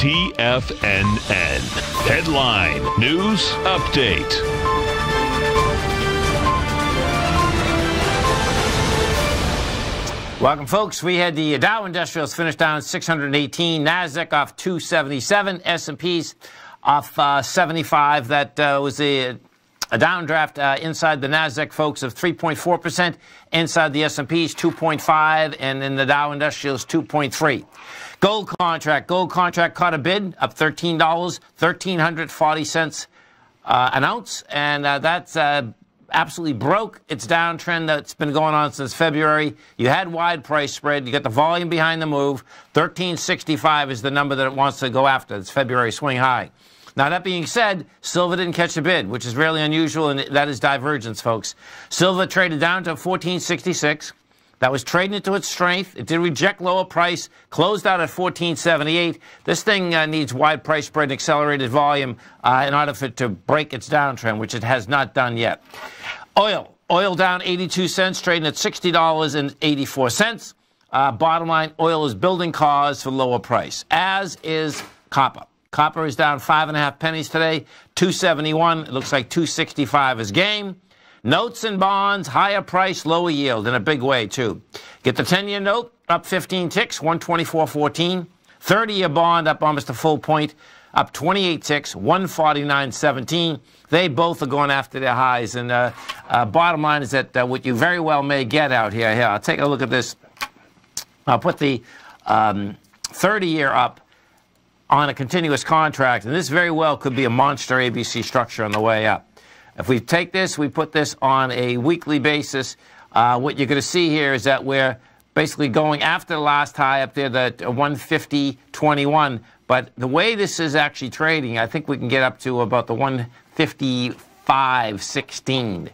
TFNN. Headline News Update. Welcome, folks. We had the Dow Industrials finish down 618, Nasdaq off 277, S&P's off uh, 75. That uh, was a, a downdraft uh, inside the Nasdaq, folks, of 3.4 percent, Inside the S&P's 2.5, and in the Dow Industrials 2.3. Gold contract. Gold contract caught a bid up $13, 1,340 cents uh, an ounce, and uh, that's uh, absolutely broke its downtrend that's been going on since February. You had wide price spread. You got the volume behind the move. 1365 is the number that it wants to go after. It's February swing high. Now, that being said, silver didn't catch a bid, which is really unusual, and that is divergence, folks. Silver traded down to 1466. That was trading into its strength. It did reject lower price, closed out at 1478. This thing uh, needs wide price spread and accelerated volume uh, in order for it to break its downtrend, which it has not done yet. Oil. Oil down 82 cents, trading at $60.84. Uh, bottom line, oil is building cause for lower price, as is copper. Copper is down five and a half pennies today, 271. It looks like 265 is game. Notes and bonds, higher price, lower yield in a big way, too. Get the 10 year note up 15 ticks, 124.14. 30 year bond up almost a full point, up 28 ticks, 149.17. They both are going after their highs. And uh, uh, bottom line is that uh, what you very well may get out here, here, I'll take a look at this. I'll put the um, 30 year up on a continuous contract, and this very well could be a monster ABC structure on the way up. If we take this, we put this on a weekly basis, uh, what you're going to see here is that we're basically going after the last high up there, the 150.21. But the way this is actually trading, I think we can get up to about the 155.16.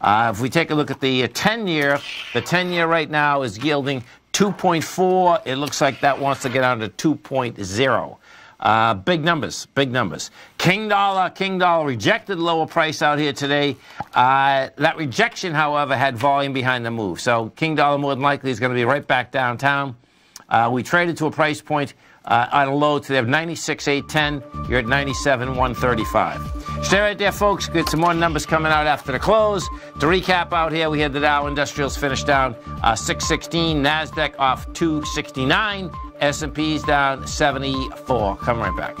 Uh, if we take a look at the 10 year, the 10 year right now is yielding 2.4. It looks like that wants to get down to 2.0. Uh, big numbers, big numbers. King Dollar, King Dollar rejected lower price out here today. Uh, that rejection, however, had volume behind the move. So King Dollar more than likely is going to be right back downtown. Uh, we traded to a price point uh, on a low today of 96,810. You're at 97,135. Stay right there, folks. Get some more numbers coming out after the close. To recap out here, we had the Dow Industrials finish down uh, 616, Nasdaq off 269. S&P's down 74. Come right back.